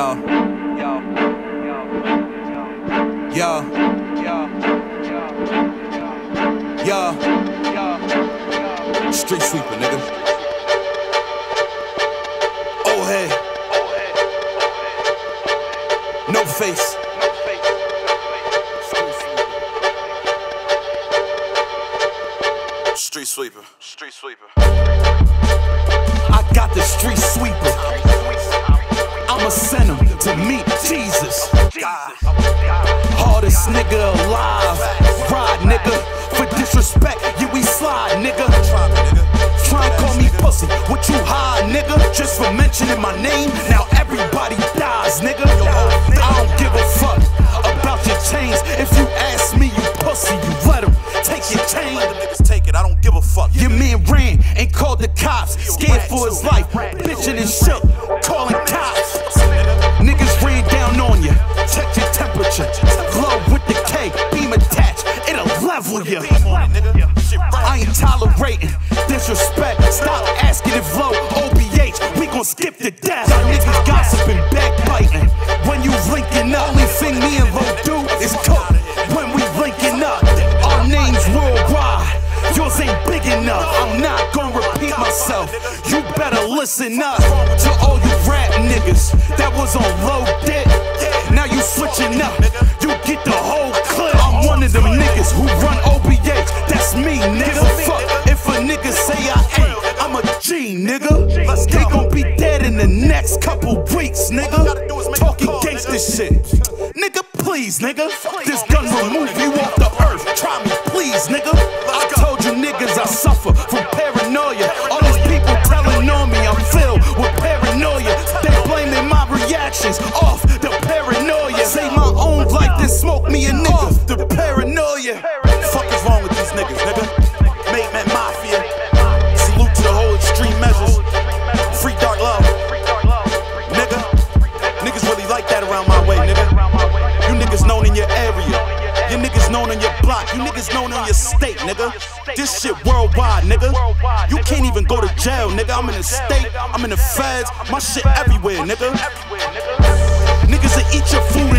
Yo. Yo. Yo. Yo. Street sweeper, nigga. Oh hey. No face. Street sweeper. Street sweeper. I got the street sweeper. I'ma send him to meet Jesus. Hardest nigga alive. Ride, nigga. For disrespect, yeah, we slide, nigga. Try and call me pussy. What you high, nigga? Just for mentioning my name, now everybody dies, nigga. I don't give a fuck about your chains. If you ask me, you pussy, you let him take your chain. Let them niggas take it. I don't give a fuck. Your man ran and called the cops, scared for his life, bitching and shook, calling I ain't tolerating disrespect. Stop asking if Lo OBH, we gon' skip the death. Y'all niggas gossiping, backbiting. When you linking up, only thing me and Lo do is cook. When we linking up, our names worldwide. Yours ain't big enough. I'm not gonna repeat myself. You better listen up to all you rap niggas that was on low next couple weeks, nigga. Talking gangsta shit. Nigga, please, nigga. This gun will move you off the earth. Try me, please, nigga. I told you niggas I suffer from paranoia. All these people telling on me I'm filled with paranoia. They blaming my reactions off the paranoia. Say my own life, then smoke me a nigga. Off The paranoia. You niggas known in your state, nigga. This shit worldwide, nigga. You can't even go to jail, nigga. I'm in the state. I'm in the feds. My shit everywhere, nigga. Niggas will eat your food